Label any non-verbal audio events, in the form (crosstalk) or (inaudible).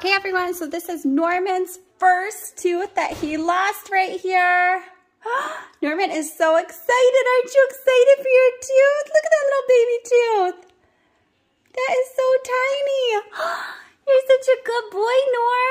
Okay, everyone, so this is Norman's first tooth that he lost right here. (gasps) Norman is so excited. Aren't you excited for your tooth? Look at that little baby tooth. That is so tiny. (gasps) You're such a good boy, Norm.